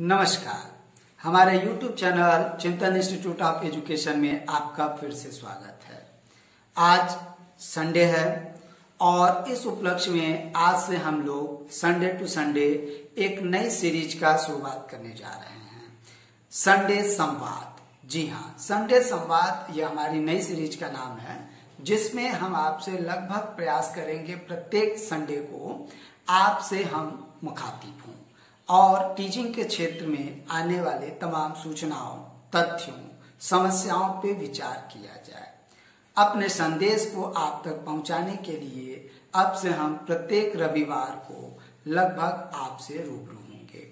नमस्कार। हमारे YouTube channel Chintan institute of education में आपका फिर से स्वागत है। आज संडे है और इस उपलक्ष्य में आज से हम लोग संडे टू संडे एक नई सीरीज़ का शुरुआत करने जा रहे हैं। संडे संवाद। जी हाँ संडे संवाद यह हमारी नई सीरीज़ का नाम है, जिसमें हम आपसे लगभग प्रयास करेंगे प्रत्येक संडे को आपसे हम मुखातिब हों। और टीचिंग के क्षेत्र में आने वाले तमाम सूचनाओं, तथ्यों, समस्याओं पे विचार किया जाए। अपने संदेश को आप तक पहुँचाने के लिए अब से हम प्रत्येक रविवार को लगभग आपसे रूबरू होंगे।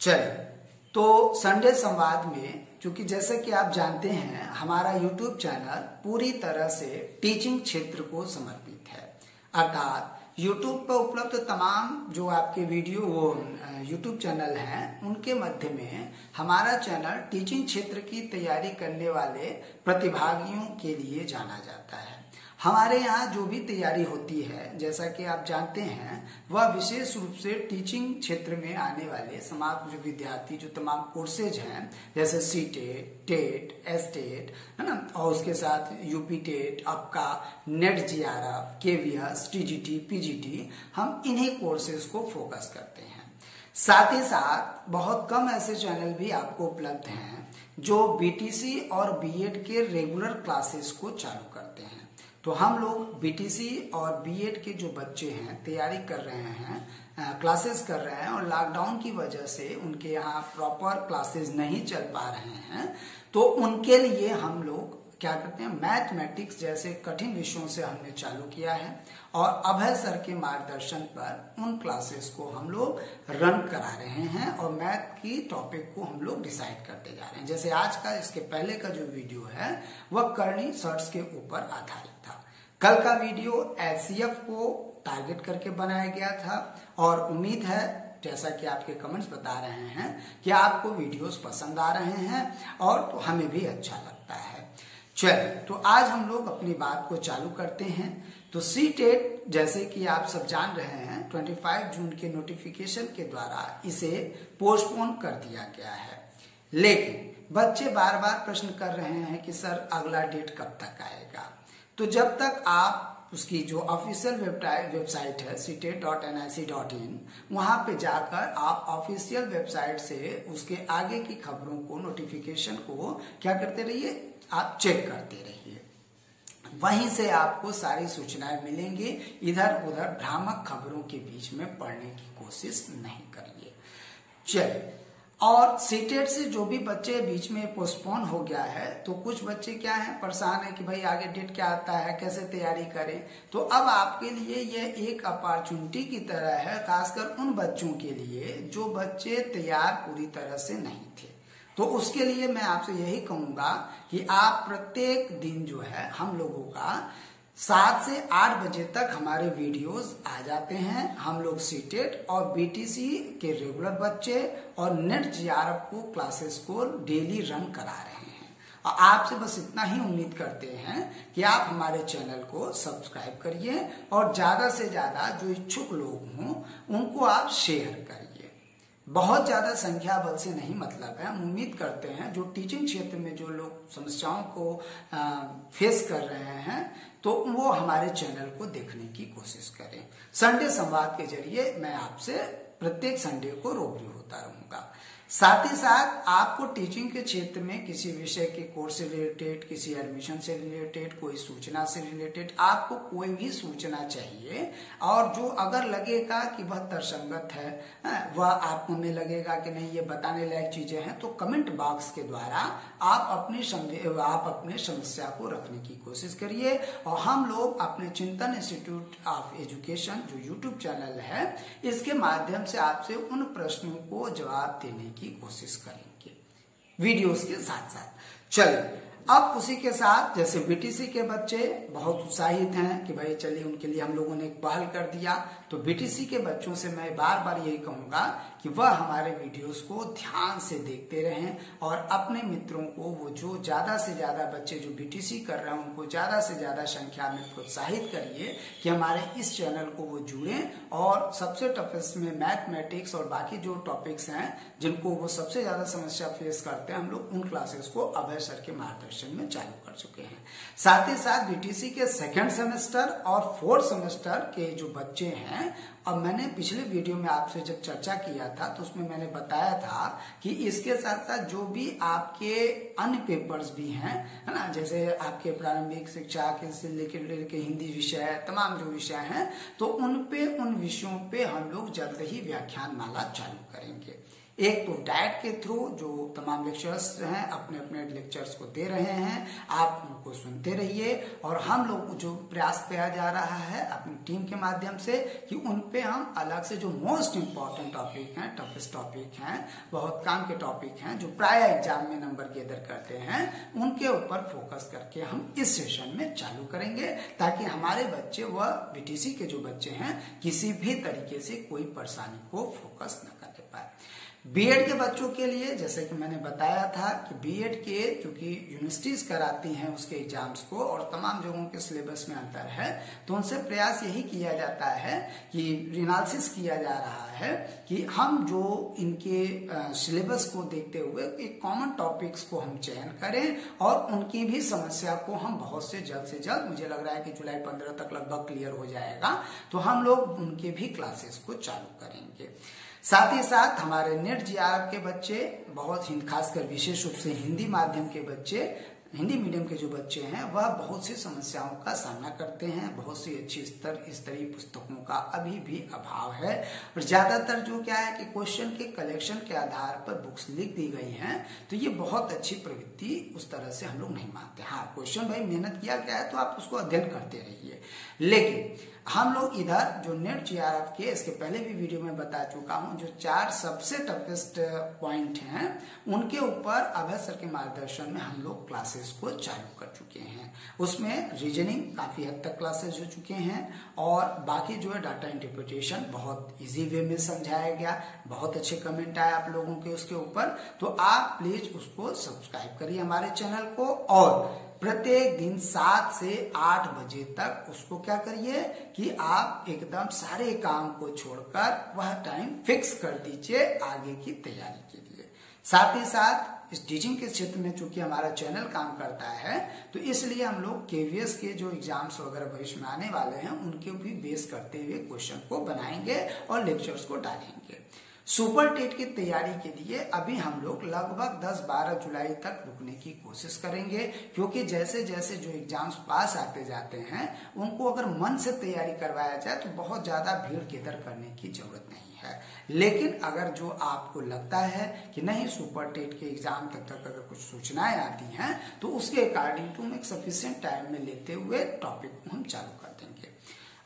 चलिए तो संडे संवाद में, क्योंकि जैसे कि आप जानते हैं, हमारा यूट्यूब चैनल पूरी तरह से टीचिंग क्षेत्र को समर्पित है। अर्थात यूट्यूब पर उपलब्ध तमाम जो आपके वीडियो, वो यूट्यूब चैनल हैं, उनके मध्य में हमारा चैनल टीचिंग क्षेत्र की तैयारी करने वाले प्रतिभागियों के लिए जाना जाता है। हमारे यहाँ जो भी तैयारी होती है, जैसा कि आप जानते हैं, वह विशेष रूप से टीचिंग क्षेत्र में आने वाले समाप्त जो विद्यार्थी, जो तमाम कोर्सेज हैं, जैसे C TET TET S TET है ना? और उसके साथ यूपी टेट आपका NET J R F K V S T G T P G T हम इन्हीं कोर्सेज को फोकस करते हैं। साथ ही साथ बहुत कम ऐसे चैनल भी आपको उपलब्ध हैं, जो बीटीसी और बीएड के रेगुलर क्लासेस को चालू करते हैं। तो हम लोग बीटीसी और बीएड के जो बच्चे हैं, तैयारी कर रहे हैं क्लासेस कर रहे हैं और लॉकडाउन की वजह से उनके यहाँ प्रॉपर क्लासेस नहीं चल पा रहे हैं तो उनके लिए हम लोग क्या करते हैं? मैथमेटिक्स जैसे कठिन विषयों से हमने चालू किया है और अभय सर के मार्गदर्शन पर उन क्लासेस को हम लोग रन करा रहे हैं और मैथ की टॉपिक को हम लोग डिसाइड करते जा रहे हैं। जैसे आज का इसके पहले का जो वीडियो है, वह करनी शर्ट्स के ऊपर आधारित था। कल का वीडियो एच को टारगेट करके बनाया गया था और उम्मीद है, जैसा कि आपके कमेंट्स बता रहे हैं कि आपको वीडियोस पसंद आ रहे हैं और तो हमें भी अच्छा लगता है। चलिए तो आज हम लोग अपनी बात को चालू करते हैं। तो सी टेट जैसे कि आप सब जान रहे हैं 25 जून के नोटिफिकेशन के द्वारा इसे पोस्टपोन कर दिया गया है। लेकिन, बच्चे बार बार प्रश्न कर रहे हैं कि, सर, अगला डेट कब तक आएगा? तो जब तक आप उसकी जो ऑफिशियल वेबसाइट है C TET dot N I C dot in वहाँ पर जाकर आप ऑफिशियल वेबसाइट से उसके आगे की खबरों को नोटिफिकेशन को क्या करते रहिए? आप चेक करते रहिए। वहीं से आपको सारी सूचनाएँ मिलेंगी। इधर उधर भ्रामक खबरों के बीच में पढ़ने की कोशिश नहीं करिए। चलिए और सीटेट से जो भी बच्चे बीच में पोस्टपोन हो गया है तो कुछ बच्चे क्या हैं, परेशान है कि भाई आगे डेट क्या आता है, कैसे तैयारी करें। तो अब आपके लिए यह एक अपॉर्चुनिटी की तरह है, खासकर उन बच्चों के लिए जो बच्चे तैयार पूरी तरह से नहीं थे। तो उसके लिए मैं आपसे यही कहूँगा कि आप प्रत्येक दिन जो है, हम लोगों का सात से आठ बजे तक हमारे वीडियोस आ जाते हैं। हम लोग सीटेट और बीटीसी के रेगुलर बच्चे और नेट जी जीआरएफ को क्लासेस को डेली रन करा रहे हैं। और आपसे बस इतना ही उम्मीद करते हैं कि आप हमारे चैनल को सब्सक्राइब करिए और ज़्यादा से ज़्यादा जो इच्छुक लोग हों, उनको आप शेयर करिए। बहुत ज़्यादा संख्या बल से नहीं मतलब है। हम उम्मीद करते हैं, जो टीचिंग क्षेत्र में जो लोग समस्याओं को फेस कर रहे हैं तो वो हमारे चैनल को देखने की कोशिश करें। संडे संवाद के ज़रिए मैं आपसे प्रत्येक संडे को रूबरू होता रहूँगा। साथ ही साथ आपको टीचिंग के क्षेत्र में किसी विषय के कोर्स से रिलेटेड किसी एडमिशन से रिलेटेड कोई सूचना से रिलेटेड आपको कोई भी सूचना चाहिए और जो अगर लगेगा कि वह तर्संगत है वह आपको में लगेगा कि नहीं, ये बताने लायक चीज़ें हैं तो कमेंट बॉक्स के द्वारा आप अपने आप अपने समस्या को रखने की कोशिश करिए। और हम लोग अपने चिंतन इंस्टीट्यूट ऑफ़ एजुकेशन जो यूट्यूब चैनल है, इसके माध्यम से आपसे उन प्रश्नों को जवाब देने की कोशिश करेंगे। वीडियोस के साथ साथ चलिए अब उसी के साथ, जैसे बीटीसी के बच्चे बहुत उत्साहित हैं कि भाई चलिए उनके लिए हम लोगों ने एक पहल कर दिया तो बीटीसी के बच्चों से मैं बार बार यही कहूँगा कि वह हमारे वीडियोस को ध्यान से देखते रहें और अपने मित्रों को, वो जो ज़्यादा से ज़्यादा बच्चे जो बीटीसी कर रहे हैं, उनको ज़्यादा से ज़्यादा संख्या में प्रोत्साहित करिए कि हमारे इस चैनल को वो जुड़े और सबसे टफेस्ट में मैथमेटिक्स और बाकी जो टॉपिक्स हैं, जिनको वो सबसे ज़्यादा समस्या फेस करते हैं, हम लोग उन क्लासेस को अभय सर के मार्गदर्शन में चालू कर चुके हैं। साथ ही साथ बीटीसी के सेकेंड सेमेस्टर और फोर्थ सेमेस्टर के जो बच्चे हैं, अब मैंने पिछले वीडियो में आपसे जब चर्चा किया था तो उसमें मैंने बताया था कि इसके साथ साथ जो भी आपके अन्य पेपर्स भी हैं, है ना, जैसे आपके प्रारंभिक शिक्षा के से लेकर लेकर हिंदी विषय, तमाम जो विषय हैं तो उन पे, उन विषयों पे हम लोग जल्द ही व्याख्यान माला चालू करेंगे। एक तो डायट के थ्रू, जो तमाम लेक्चर्स हैं अपने अपने लेक्चर्स को दे रहे हैं, आप उनको सुनते रहिए, और हम लोग जो प्रयास किया जा रहा है, अपनी टीम के माध्यम से, कि उन पे हम अलग से जो मोस्ट इंपॉर्टेंट टॉपिक हैं टफेस्ट टॉपिक हैं, बहुत काम के टॉपिक हैं, जो प्राय एग्ज़ाम में नंबर गेदर करते हैं, उनके ऊपर फोकस करके हम इस सेशन में चालू करेंगे, ताकि हमारे बच्चे व बीटीसी के जो बच्चे हैं, किसी भी तरीके से कोई परेशानी को फोकस न कर पाए। बीएड के बच्चों के लिए, जैसे कि मैंने बताया था कि बीएड के चूँकि यूनिवर्सिटीज कराती हैं उसके एग्ज़ाम्स को और तमाम जगहों के सिलेबस में अंतर है तो उनसे प्रयास यही किया जाता है कि रिनालिसिस किया जा रहा है। कि हम जो इनके सिलेबस को देखते हुए एक कॉमन टॉपिक्स को हम चयन करें और उनकी भी समस्या को हम बहुत से जल्द से जल्द, मुझे लग रहा है कि जुलाई पंद्रह तक लगभग क्लियर हो जाएगा तो हम लोग उनके भी क्लासेस को चालू करेंगे। साथ ही साथ हमारे नेट जी के बच्चे, बहुत खासकर विशेष रूप से हिंदी माध्यम के बच्चे हिंदी मीडियम के जो बच्चे हैं, वह बहुत सी समस्याओं का सामना करते हैं, बहुत सी अच्छी स्तर, स्तरीय पुस्तकों का अभी भी अभाव है। और ज़्यादातर जो क्या है कि क्वेश्चन के कलेक्शन के आधार पर बुक्स लिख दी गई हैं तो ये बहुत अच्छी प्रवृत्ति उस तरह से हम लोग नहीं मानते। हाँ क्वेश्चन भाई मेहनत किया गया है तो आप उसको अध्ययन करते रहिए। लेकिन हम लोग इधर जो नेट जी आर एफ़ के, इसके पहले भी वीडियो में बता चुका हूँ, जो चार सबसे टफेस्ट पॉइंट हैं, उनके ऊपर अभय सर के मार्गदर्शन में हम लोग क्लासेस को चालू कर चुके हैं। उसमें रीजनिंग काफ़ी हद तक क्लासेस हो चुके हैं, और बाकी जो है डाटा इंटरप्रिटेशन बहुत इजी वे में समझाया गया, बहुत अच्छे कमेंट आए आप लोगों के उसके ऊपर तो आप प्लीज़ उसको सब्सक्राइब करिए हमारे चैनल को, और प्रत्येक दिन सात से आठ बजे तक उसको क्या करिए कि आप एकदम सारे काम को छोड़कर वह टाइम फिक्स कर दीजिए, आगे की तैयारी के लिए। साथ ही साथ इस टीचिंग के क्षेत्र में चूँकि हमारा चैनल काम करता है तो इसलिए हम लोग केवीएस के जो एग्ज़ाम्स वगैरह भविष्य में आने वाले हैं, उनके भी बेस करते हुए क्वेश्चन को बनाएँगे और लेक्चर्स को डालेंगे। सुपर टेट की तैयारी के लिए अभी हम लोग लगभग 10-12 जुलाई तक रुकने की कोशिश करेंगे, क्योंकि जैसे जैसे जो एग्ज़ाम्स पास आते जाते हैं, उनको अगर मन से तैयारी करवाया जाए तो बहुत ज़्यादा भीड़ केदर करने की ज़रूरत नहीं है। लेकिन अगर जो आपको लगता है कि नहीं, सुपर टेट के एग्ज़ाम तक तक अगर कुछ सूचनाएँ आती हैं तो उसके अकॉर्डिंग टू एक सफिशियंट टाइम में लेते हुए टॉपिक को हम चालू कर देंगे।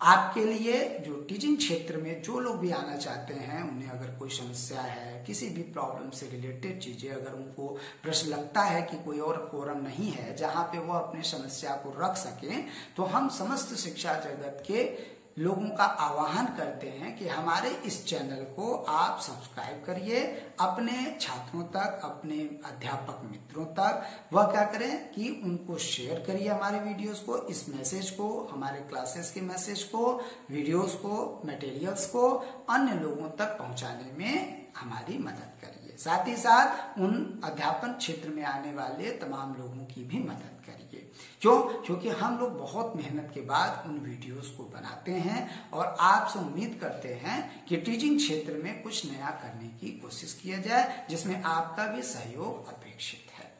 आपके लिए जो टीचिंग क्षेत्र में जो लोग भी आना चाहते हैं, उन्हें अगर कोई समस्या है, किसी भी प्रॉब्लम से रिलेटेड चीज़ें, अगर उनको प्रश्न लगता है कि कोई और फोरम नहीं है, जहाँ पे वो अपनी समस्या को रख सके तो हम समस्त शिक्षा जगत के लोगों का आह्वान करते हैं कि हमारे इस चैनल को आप सब्सक्राइब करिए, अपने छात्रों तक, अपने अध्यापक मित्रों तक। वह क्या करें कि उनको शेयर करिए हमारे वीडियोस को, इस मैसेज को, हमारे क्लासेस के मैसेज को वीडियोस को मटेरियल्स को, अन्य लोगों तक पहुँचाने में हमारी मदद करिए। साथ ही साथ उन अध्यापन क्षेत्र में आने वाले तमाम लोगों की भी मदद करिए। क्यों? क्योंकि हम लोग बहुत मेहनत के बाद उन वीडियोस को बनाते हैं और आपसे उम्मीद करते हैं कि टीचिंग क्षेत्र में कुछ नया करने की कोशिश किया जाए, जिसमें आपका भी सहयोग अपेक्षित है।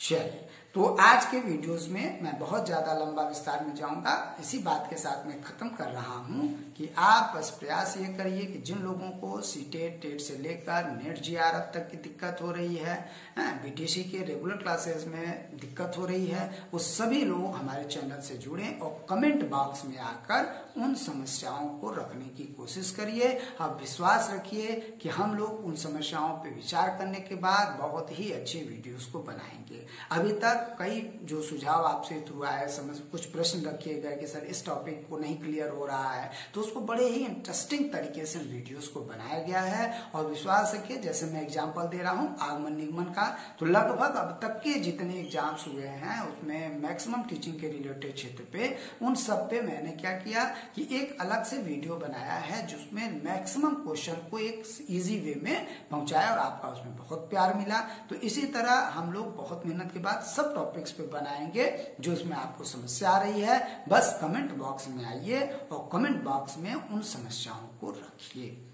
चलिए तो आज के वीडियोस में मैं बहुत ज़्यादा लंबा विस्तार में जाऊँगा। इसी बात के साथ मैं खत्म कर रहा हूँ कि आप बस प्रयास ये करिए कि जिन लोगों को सी टेट टेट से लेकर नेट जी तक की दिक्कत हो रही है बीटीसी के रेगुलर क्लासेस में दिक्कत हो रही है, वो सभी लोग हमारे चैनल से जुड़े और कमेंट बॉक्स में आकर उन समस्याओं को रखने की कोशिश करिए। आप विश्वास रखिए कि हम लोग उन समस्याओं पर विचार करने के बाद बहुत ही अच्छे वीडियोज़ को बनाएँगे। अभी तक कई जो सुझाव आपसे हुआ है, समझ, कुछ प्रश्न रखे गए कि सर इस टॉपिक को नहीं क्लियर हो रहा है तो उसको बड़े ही इंटरेस्टिंग तरीके से वीडियोस को बनाया गया है। और विश्वास रखिए जैसे मैं एग्ज़ाम्पल दे रहा हूँ, आगमन निगमन का तो लगभग अब तक के जितने एग्ज़ाम्स हुए हैं, उसमें मैक्सिमम टीचिंग के रिलेटेड क्षेत्र पे, उन सब पे मैंने क्या किया कि एक अलग से वीडियो बनाया है, जिसमें मैक्सिमम क्वेश्चन को एक इजी वे में पहुँचाया और आपका उसमें बहुत प्यार मिला। तो इसी तरह हम लोग बहुत मेहनत के बाद सब टॉपिक्स पे बनाएँगे, जो इसमें आपको समस्या आ रही है, बस कमेंट बॉक्स में आइए और कमेंट बॉक्स में उन समस्याओं को रखिए।